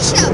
Aisha!